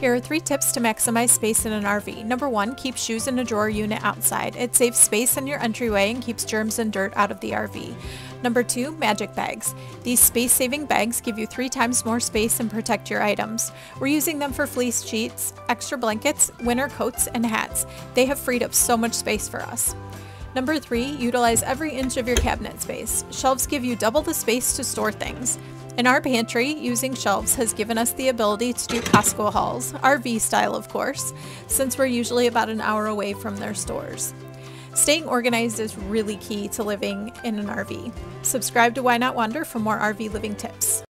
Here are three tips to maximize space in an RV. Number one, keep shoes in a drawer unit outside. It saves space in your entryway and keeps germs and dirt out of the RV. Number two, magic bags. These space-saving bags give you three times more space and protect your items. We're using them for fleece sheets, extra blankets, winter coats, and hats. They have freed up so much space for us. Number three, utilize every inch of your cabinet space. Shelves give you double the space to store things. In our pantry, using shelves has given us the ability to do Costco hauls, RV style of course, since we're usually about an hour away from their stores. Staying organized is really key to living in an RV. Subscribe to Why Not Wander for more RV living tips.